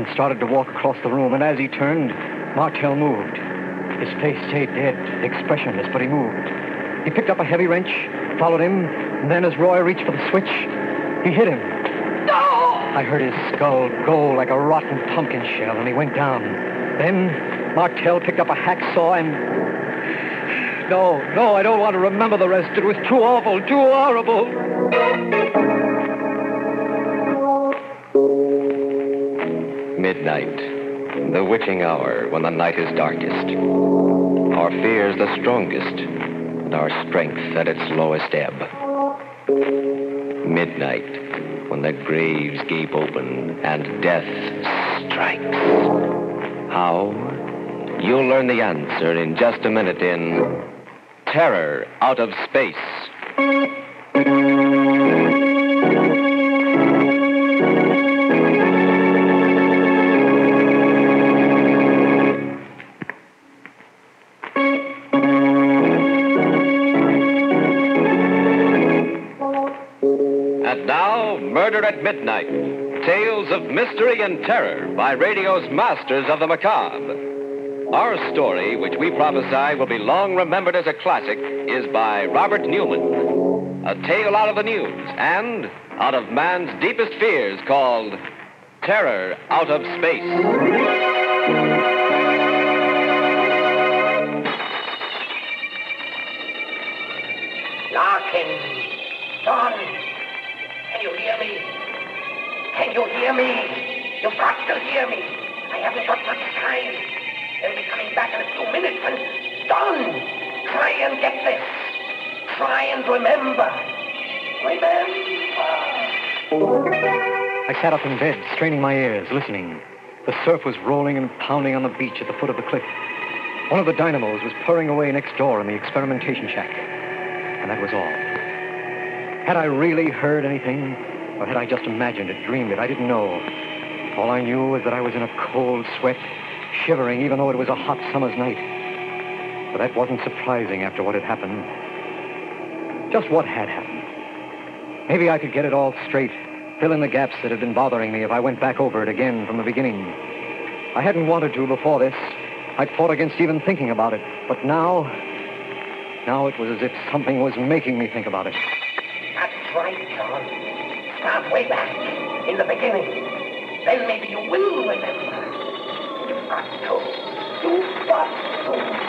And started to walk across the room, and as he turned, Martell moved. His face stayed dead, expressionless, but he moved. He picked up a heavy wrench, followed him, and then as Roy reached for the switch, he hit him. No! I heard his skull go like a rotten pumpkin shell, and he went down. Then Martell picked up a hacksaw and. No, no, I don't want to remember the rest. It was too awful, too horrible. Midnight, the witching hour when the night is darkest. Our fears the strongest, and our strength at its lowest ebb. Midnight, when the graves gape open and death strikes. How? You'll learn the answer in just a minute in Terror Out of Space. Midnight. Tales of mystery and terror by radio's masters of the macabre. Our story, which we prophesy will be long remembered as a classic, is by Robert Newman. A tale out of the news and out of man's deepest fears called Terror Out of Space. Larkin! Don! You hear me? You've got to hear me. I haven't got much time. They'll be coming back in a few minutes and... Don! Try and get this. Try and remember. Remember. I sat up in bed, straining my ears, listening. The surf was rolling and pounding on the beach at the foot of the cliff. One of the dynamos was purring away next door in the experimentation shack. And that was all. Had I really heard anything, or had I just imagined it, dreamed it? I didn't know. All I knew was that I was in a cold sweat, shivering even though it was a hot summer's night. But that wasn't surprising after what had happened. Just what had happened. Maybe I could get it all straight, fill in the gaps that had been bothering me if I went back over it again from the beginning. I hadn't wanted to before this. I'd fought against even thinking about it. But now, now it was as if something was making me think about it. That's right, John. Start way back, in the beginning. Then maybe you will remember. You've got to. You've got to.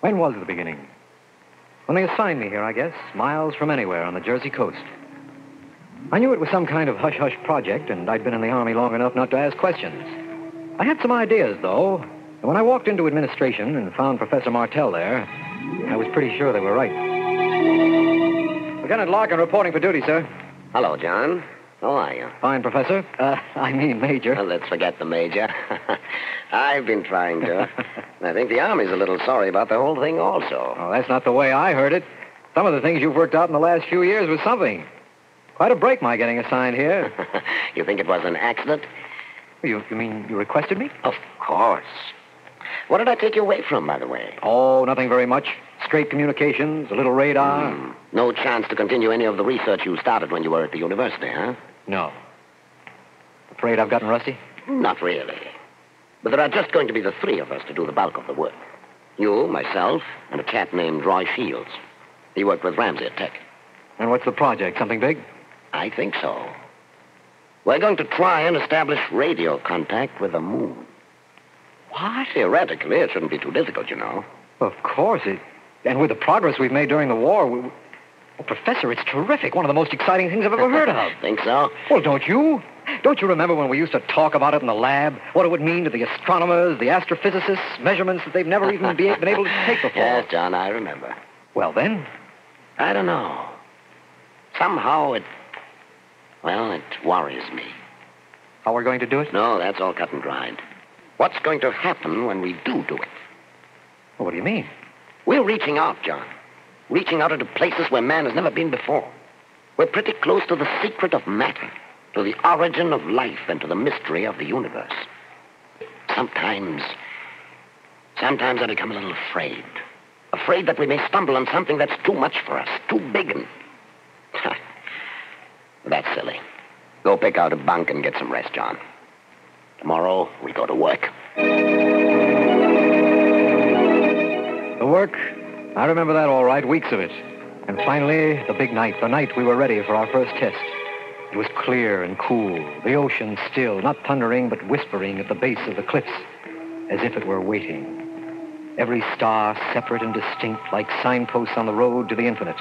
When was the beginning? When they assigned me here, I guess, miles from anywhere on the Jersey coast. I knew it was some kind of hush-hush project, and I'd been in the Army long enough not to ask questions. I had some ideas, though, and when I walked into administration and found Professor Martell there, I was pretty sure they were right. Lieutenant Larkin reporting for duty, sir. Hello, John. How are you? Fine, Professor. Uh, I mean, Major. Well, let's forget the major. I've been trying to. I think the Army's a little sorry about the whole thing, also. Oh, that's not the way I heard it. Some of the things you've worked out in the last few years was something. Quite a break, my getting assigned here. you think it was an accident? You, you mean you requested me? Of course. What did I take you away from, by the way? Oh, nothing very much. Straight communications, a little radar. Hmm. No chance to continue any of the research you started when you were at the university, huh? No. Afraid I've gotten rusty? Not really. But there are just going to be the three of us to do the bulk of the work. You, myself, and a chap named Roy Shields. He worked with Ramsey at Tech. And what's the project? Something big? I think so. We're going to try and establish radio contact with the moon. What? Theoretically, it shouldn't be too difficult, you know. Of course. It, and with the progress we've made during the war, we, well, Professor, it's terrific. One of the most exciting things I've ever heard of. think so? Well, don't you? Don't you remember when we used to talk about it in the lab? What it would mean to the astronomers, the astrophysicists, measurements that they've never even be, been able to take before? Yes, John, I remember. Well, then, I don't know. Somehow it. Well, it worries me. how are we're going to do it? No, that's all cut and dried. What's going to happen when we do do it? Well, what do you mean? We're reaching out, John. Reaching out into places where man has never been before. We're pretty close to the secret of matter, to the origin of life, and to the mystery of the universe. Sometimes. Sometimes I become a little afraid. Afraid that we may stumble on something that's too much for us, too big and. that's silly. Go pick out a bunk and get some rest, John. Tomorrow, we go to work. The work, I remember that all right, weeks of it. And finally, the big night, the night we were ready for our first test. It was clear and cool, the ocean still, not thundering, but whispering at the base of the cliffs, as if it were waiting. Every star separate and distinct, like signposts on the road to the infinite.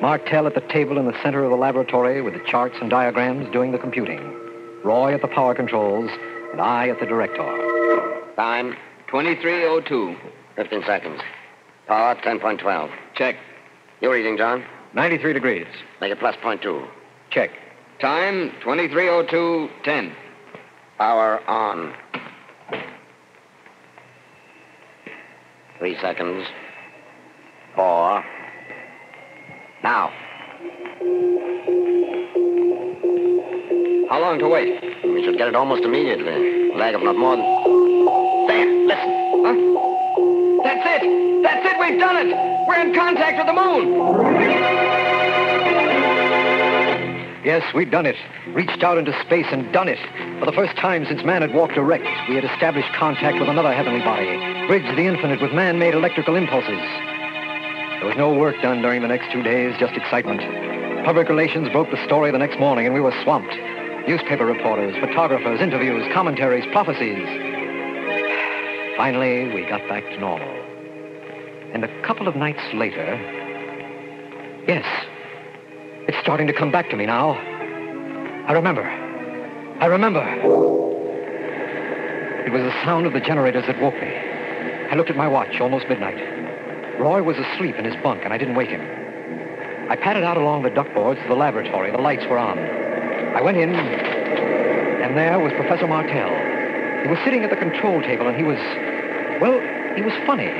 Martell at the table in the center of the laboratory with the charts and diagrams doing the computing. Roy at the power controls, and I at the director. Time, 2302. 15 seconds. Power, 10.12. Check. You're reading, John? 93 degrees. Make it plus point two. Check. Time 2302 10. Power on. Three seconds. Four. Now. How long to wait? We should get it almost immediately. Lag of not more than. There, listen. Huh? That's it! That's it! We've done it! We're in contact with the moon! Yes, we'd done it. Reached out into space and done it. For the first time since man had walked erect, we had established contact with another heavenly body, bridged the infinite with man-made electrical impulses. There was no work done during the next two days, just excitement. Public relations broke the story the next morning, and we were swamped. Newspaper reporters, photographers, interviews, commentaries, prophecies. Finally, we got back to normal. And a couple of nights later, yes, it's starting to come back to me now. I remember. I remember. It was the sound of the generators that woke me. I looked at my watch, almost midnight. Roy was asleep in his bunk, and I didn't wake him. I padded out along the duckboards to the laboratory. The lights were on. I went in, and there was Professor Martell. He was sitting at the control table, and he was, well, he was funny.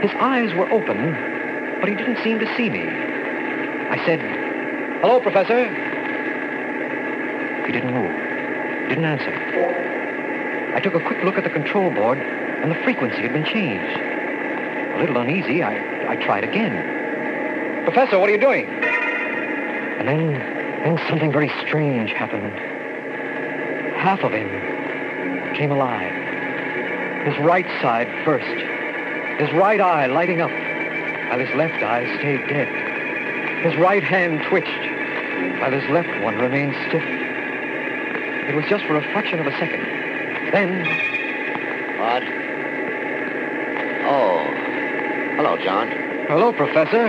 His eyes were open, but he didn't seem to see me. I said, Hello, Professor. He didn't move. Didn't answer. I took a quick look at the control board, and the frequency had been changed. A little uneasy, I, I tried again. Professor, what are you doing? And then, then something very strange happened. Half of him came alive. His right side first. His right eye lighting up, while his left eye stayed dead. His right hand twitched, while his left one remained stiff. It was just for a fraction of a second. Then, What? Oh. Hello, John. hello, Professor.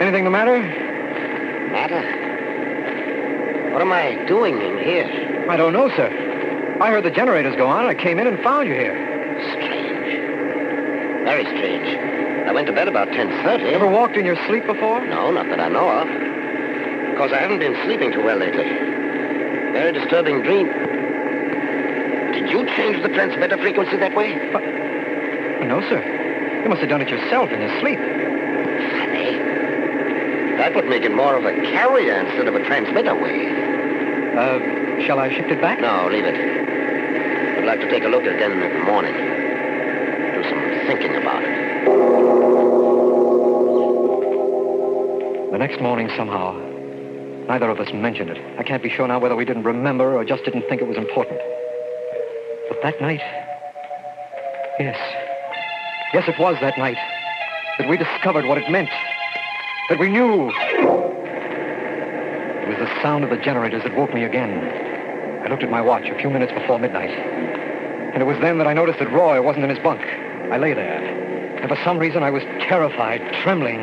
Anything the matter? Matter? What am I doing in here? I don't know, sir. I heard the generators go on, and I came in and found you here. Strange. Very strange. I went to bed about 10.30. Ever walked in your sleep before? No, not that I know of. Because I haven't been sleeping too well lately. Very disturbing dream. Did you change the transmitter frequency that way? No, sir. You must have done it yourself in your sleep. Funny. That would make it more of a carrier instead of a transmitter wave. Uh, shall I shift it back? No, leave it. I'd like to take a look at it again in the morning. Do some thinking about it. The next morning, somehow, neither of us mentioned it. I can't be sure now whether we didn't remember or just didn't think it was important. But that night, yes, yes, it was that night that we discovered what it meant. That we knew. It was the sound of the generators that woke me again. I looked at my watch a few minutes before midnight. And it was then that I noticed that Roy wasn't in his bunk. I lay there. And for some reason, I was terrified, trembling.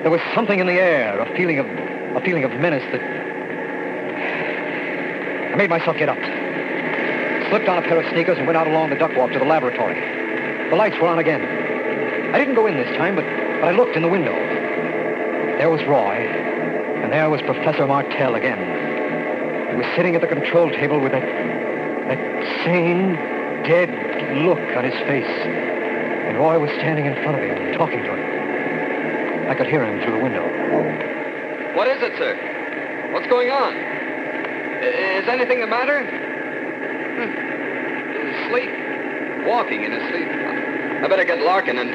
There was something in the air, a feeling of, a feeling of menace that... I made myself get up. Slipped on a pair of sneakers and went out along the duck walk to the laboratory. The lights were on again. I didn't go in this time, but, but I looked in the window. There was Roy, there was Professor Martell again. He was sitting at the control table with that, that sane, dead look on his face. And Roy was standing in front of him, talking to him. I could hear him through the window. What is it, sir? What's going on? Is anything the matter? Hmm. Sleep. Walking in his sleep. I better get Larkin and...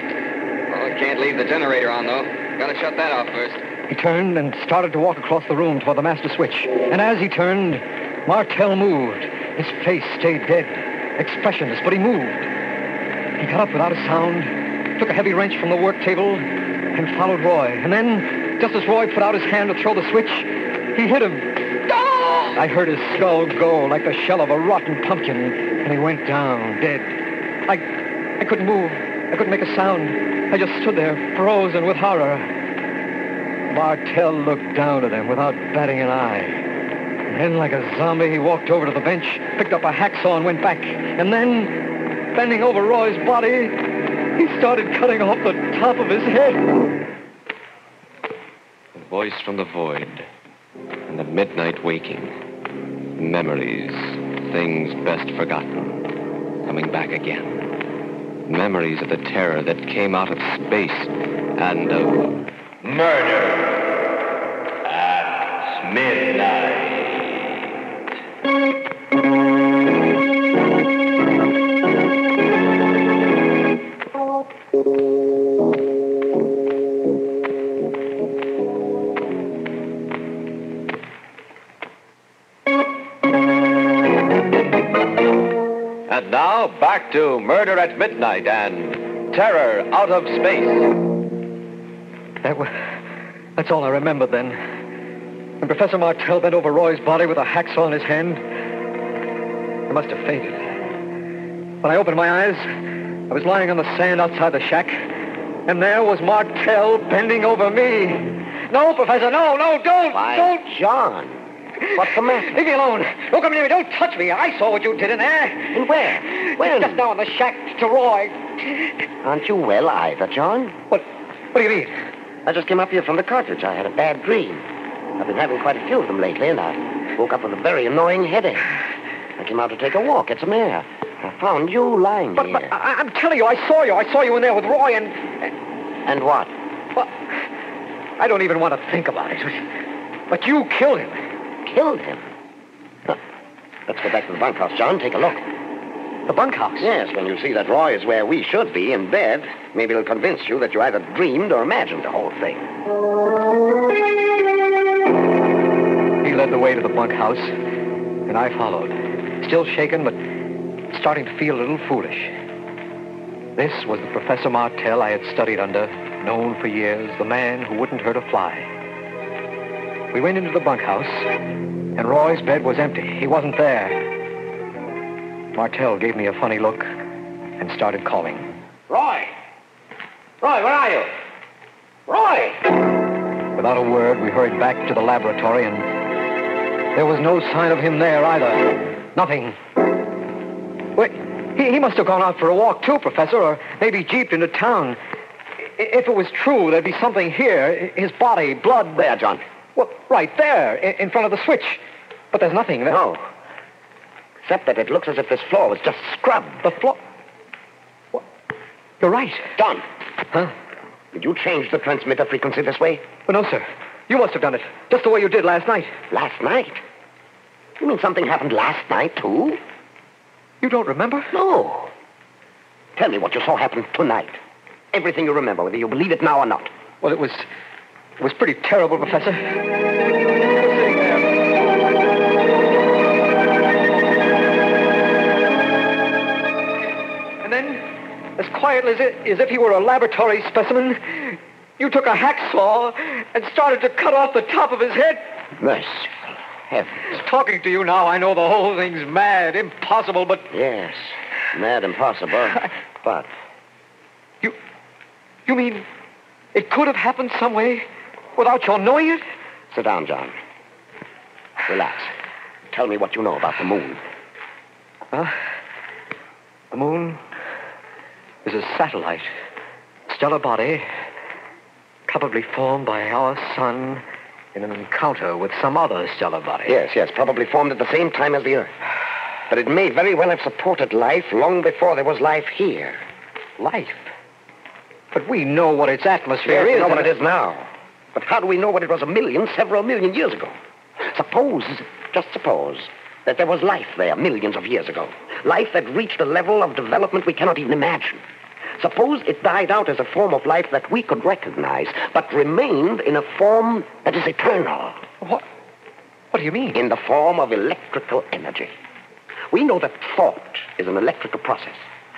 Well, I can't leave the generator on, though. Gotta shut that off first. He turned and started to walk across the room toward the master switch. And as he turned, Martell moved. His face stayed dead, expressionless, but he moved. He got up without a sound, took a heavy wrench from the work table, and followed Roy. And then, just as Roy put out his hand to throw the switch, he hit him. Ah! I heard his skull go like the shell of a rotten pumpkin, and he went down, dead. I, I couldn't move. I couldn't make a sound. I just stood there, frozen with horror. Martell looked down at him without batting an eye. Then, like a zombie, he walked over to the bench, picked up a hacksaw, and went back. And then, bending over Roy's body, he started cutting off the top of his head. A voice from the void, and the midnight waking. Memories, things best forgotten, coming back again. Memories of the terror that came out of space and of murder at midnight. And now back to Murder at Midnight and Terror Out of Space. That was, that's all I remember then. When Professor Martell bent over Roy's body with a hacksaw in his hand, I must have fainted. When I opened my eyes, I was lying on the sand outside the shack, and there was Martell bending over me. No, Professor, no, no, don't, Why, don't. John, what's the matter? Leave me alone. Don't come near me. Don't touch me. I saw what you did in there. And where? When? Just now in the shack to Roy. Aren't you well either, John? What? What do you mean? I just came up here from the cottage. I had a bad dream. I've been having quite a few of them lately, and I woke up with a very annoying headache. I came out to take a walk, get some air. I found you lying But, here. but I, I'm telling you, I saw you. I saw you in there with Roy, and And what? well, I don't even want to think about it. But you killed him. Killed him? Huh. Let's go back to the bunkhouse, John. Take a look. The bunkhouse. Yes, when you see that Roy is where we should be, in bed, maybe it'll convince you that you either dreamed or imagined the whole thing. He led the way to the bunkhouse, and I followed. Still shaken, but starting to feel a little foolish. This was the Professor Martell I had studied under, known for years, the man who wouldn't hurt a fly. We went into the bunkhouse, and Roy's bed was empty. He wasn't there. Martell gave me a funny look and started calling. Roy! Roy, where are you? Roy! Without a word, we hurried back to the laboratory, and there was no sign of him there either. Nothing. Wait, he, he must have gone out for a walk too, Professor, or maybe jeeped into town. If it was true, there'd be something here. His body, blood. There, John. Well, right there, in front of the switch. But there's nothing there. No. Except that it looks as if this floor was just scrubbed. The floor. What? You're right. John, Huh? did you change the transmitter frequency this way? Oh, no, sir. You must have done it. Just the way you did last night. Last night? You mean something happened last night, too? You don't remember? No. Tell me what you saw happen tonight. Everything you remember, whether you believe it now or not. Well, it was. It was pretty terrible, Professor. Then, as quietly as, it, as if he were a laboratory specimen, you took a hacksaw and started to cut off the top of his head. Merciful heavens. Talking to you now, I know the whole thing's mad, impossible, but Yes, mad impossible. But you. You mean it could have happened some way without your knowing it? sit down, John. Relax. Tell me what you know about the moon. Huh? The moon is a satellite, stellar body, probably formed by our sun in an encounter with some other stellar body. Yes, yes, probably formed at the same time as the Earth. But it may very well have supported life long before there was life here. Life. But we know what its atmosphere Yes, we know what it is now. But how do we know what it was a million, several million years ago? Suppose, just suppose, that there was life there millions of years ago. Life that reached a level of development we cannot even imagine. Suppose it died out as a form of life that we could recognize, but remained in a form that is eternal. What? What do you mean? In the form of electrical energy. We know that thought is an electrical process.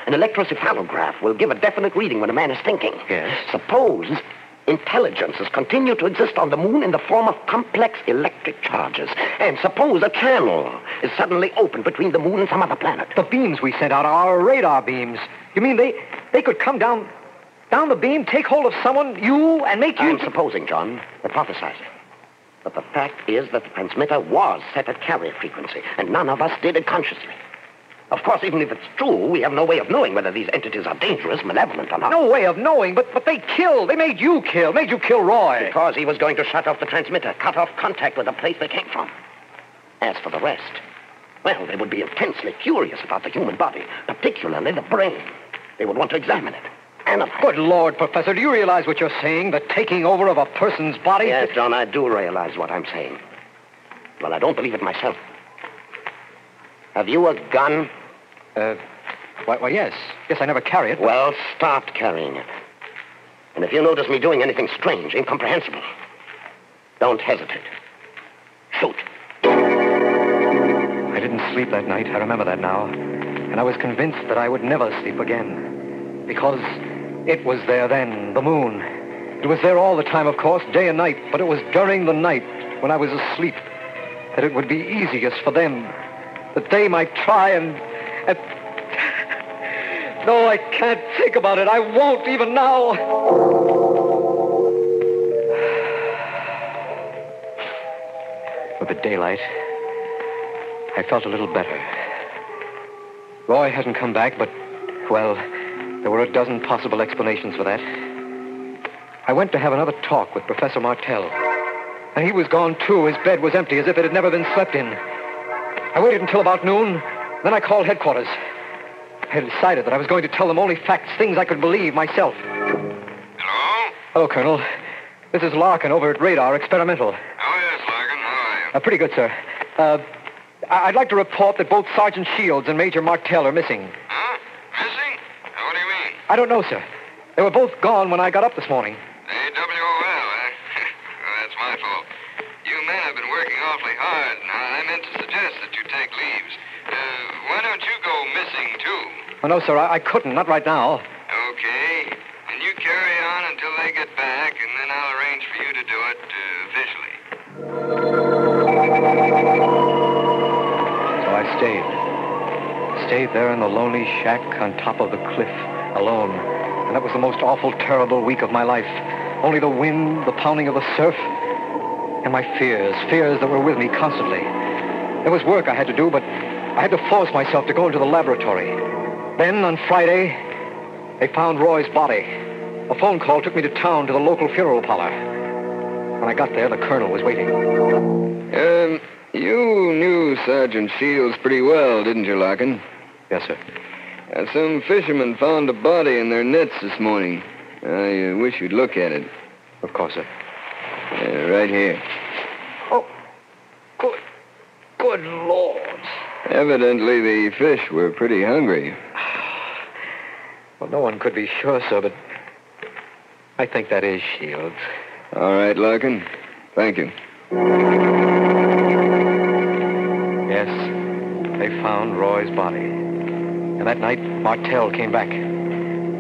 An electrocephalograph will give a definite reading when a man is thinking. Yes. Suppose intelligences continue to exist on the moon in the form of complex electric charges. And suppose a channel is suddenly opened between the moon and some other planet. The beams we sent out are our radar beams. You mean they they could come down down the beam, take hold of someone, you, and make you. I'm supposing, John, hypothesizing. But the fact is that the transmitter was set at carrier frequency, and none of us did it consciously. Of course, even if it's true, we have no way of knowing whether these entities are dangerous, malevolent, or not. No way of knowing, but but they killed. They made you kill. Made you kill Roy. Because he was going to shut off the transmitter, cut off contact with the place they came from. As for the rest, well, they would be intensely curious about the human body, particularly the brain. They would want to examine it. Analyze. Good Lord, Professor, do you realize what you're saying? The taking over of a person's body? Yes, John, I do realize what I'm saying. Well, I don't believe it myself. Have you a gun? Uh, why, why, yes. Yes, I never carry it. but- Well, start carrying it. And if you notice me doing anything strange, incomprehensible, don't hesitate. Shoot. I didn't sleep that night. I remember that now. And I was convinced that I would never sleep again. Because it was there then, the moon. It was there all the time, of course, day and night. But it was during the night, when I was asleep, that it would be easiest for them. That they might try and. and... No, I can't think about it. I won't even now. With the daylight, I felt a little better. Roy hadn't come back, but, well, there were a dozen possible explanations for that. I went to have another talk with Professor Martell. And he was gone, too. His bed was empty, as if it had never been slept in. I waited until about noon. Then I called headquarters. I had decided that I was going to tell them only facts, things I could believe myself. Hello? Hello, Colonel. This is Larkin over at Radar Experimental. Oh, yes, Larkin. How are you? Uh, pretty good, sir. Uh, I'd like to report that both Sergeant Shields and Major Martell are missing. Huh? Missing? Uh, What do you mean? I don't know, sir. They were both gone when I got up this morning. AWOL, eh? well, that's my fault. You men have been working awfully hard. Now, I meant to suggest that you take leaves. Uh, why don't you go missing, too? Oh, no, sir, I, I couldn't. Not right now. Stayed there in the lonely shack on top of the cliff, alone. And that was the most awful, terrible week of my life. Only the wind, the pounding of the surf, and my fears, fears that were with me constantly. There was work I had to do, but I had to force myself to go into the laboratory. Then, on Friday, they found Roy's body. A phone call took me to town to the local funeral parlor. When I got there, the colonel was waiting. Um, you knew Sergeant Shields pretty well, didn't you, Larkin? Yes, sir. Uh, some fishermen found a body in their nets this morning. I uh, wish you'd look at it. Of course, sir. Uh, right here. Oh, good, good Lord. Evidently, the fish were pretty hungry. Well, no one could be sure, sir, but I think that is Shields. All right, Larkin. Thank you. Yes, they found Roy's body. And that night, Martell came back.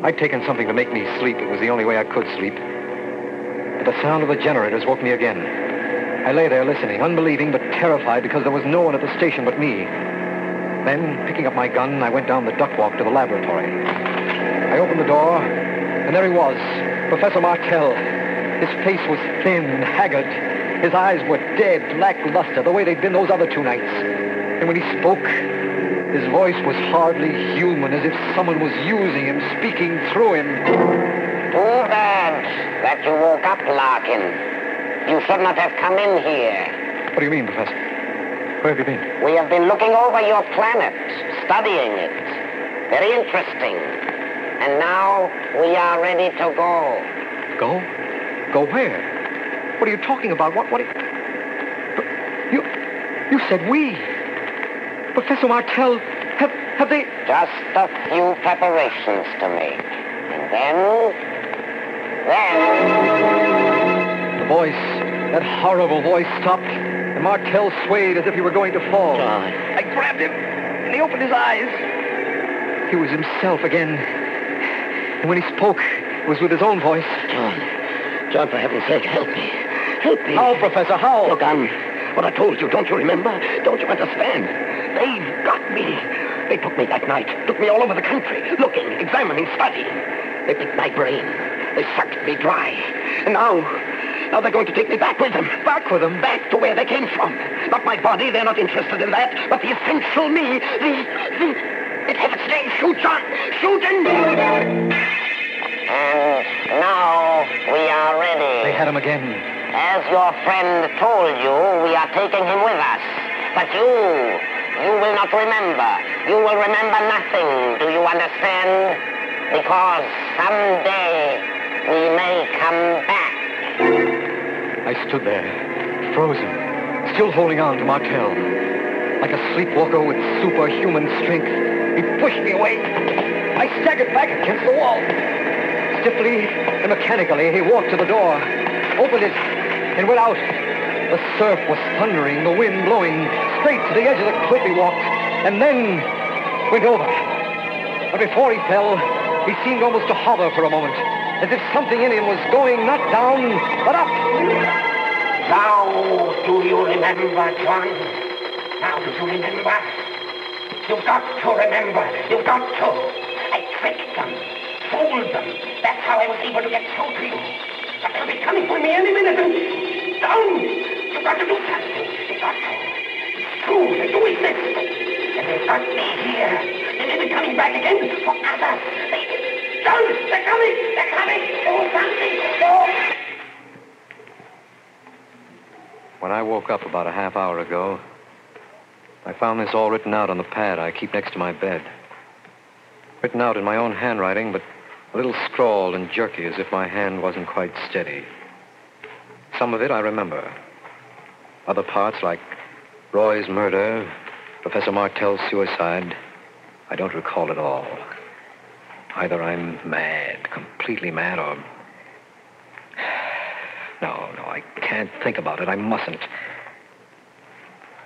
I'd taken something to make me sleep. It was the only way I could sleep. But the sound of the generators woke me again. I lay there listening, unbelieving but terrified because there was no one at the station but me. Then, picking up my gun, I went down the duck walk to the laboratory. I opened the door, and there he was, Professor Martell. His face was thin and haggard. His eyes were dead, lackluster, the way they'd been those other two nights. And when he spoke, his voice was hardly human, as if someone was using him, speaking through him. Too bad that you woke up, Larkin. You should not have come in here. What do you mean, Professor? Where have you been? We have been looking over your planet, studying it. Very interesting. And now we are ready to go. Go? Go where? What are you talking about? What? What? Are you... you, you said we. Professor Martell, have, have they... Just a few preparations to make. And then. Then. The voice, that horrible voice stopped, and and Martell swayed as if he were going to fall. John. I grabbed him, and he opened his eyes. He was himself again. And when he spoke, it was with his own voice. John. John, for heaven's sake, help me. Help me. How, Professor, how? Look, I'm what I told you. Don't you remember? Don't you understand? They've got me. They took me that night. Took me all over the country. Looking, examining, studying. They picked my brain. They sucked me dry. And now, now they're going to take me back with them. Back with them? Back to where they came from. Not my body. They're not interested in that. But the essential me. The, the... In heaven's name, shoot, John. Shoot and... And now we are ready. They had him again. As your friend told you, we are taking him with us. But you, you will not remember. You will remember nothing. Do you understand? Because someday we may come back. I stood there, frozen, still holding on to Martell. Like a sleepwalker with superhuman strength, he pushed me away. I staggered back against the wall. Stiffly and mechanically, he walked to the door, opened it, and went out. The surf was thundering, the wind blowing. Straight to the edge of the cliff he walked, and then went over. But before he fell, he seemed almost to hover for a moment, as if something in him was going not down, but up. Now, do you remember, John? Now, do you remember? You've got to remember. You've got to. I tricked them, fooled them. That's how I was able to get through to you. But they'll be coming for me any minute. Down. You've got to do something. You've got to. They do exist. And they've got me here. They may be coming back again for others. They... Down. They're coming. They're coming. Do something. Do. When I woke up about a half hour ago, I found this all written out on the pad I keep next to my bed. Written out in my own handwriting, but a little scrawled and jerky as if my hand wasn't quite steady. Some of it I remember. Other parts, like Roy's murder, Professor Martell's suicide, I don't recall at all. Either I'm mad, completely mad, or. No, no, I can't think about it. I mustn't.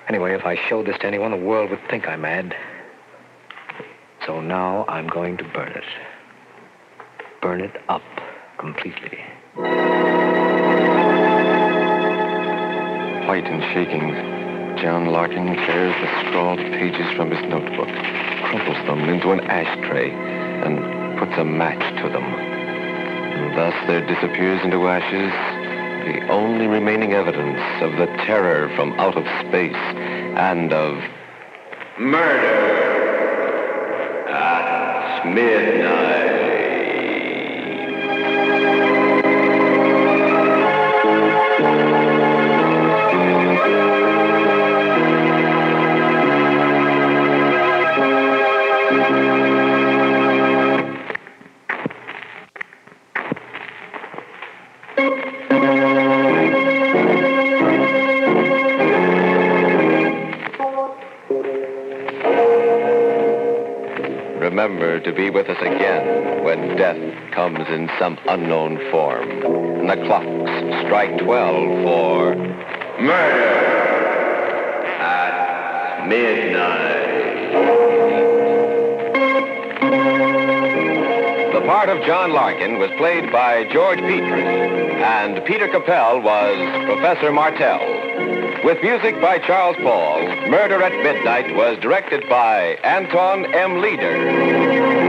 Anyway, if I showed this to anyone, the world would think I'm mad. So now I'm going to burn it. Burn it up completely. White and shaking, John Larkin tears the scrawled pages from his notebook, crumples them into an ashtray, and puts a match to them. And thus there disappears into ashes the only remaining evidence of the terror from out of space and of murder at midnight. With us again when death comes in some unknown form. And the clocks strike 12 for murder at midnight. The part of John Larkin was played by George Petrie, and Peter Capell was Professor Martell. With music by Charles Paul, Murder at Midnight was directed by Anton M. Leader.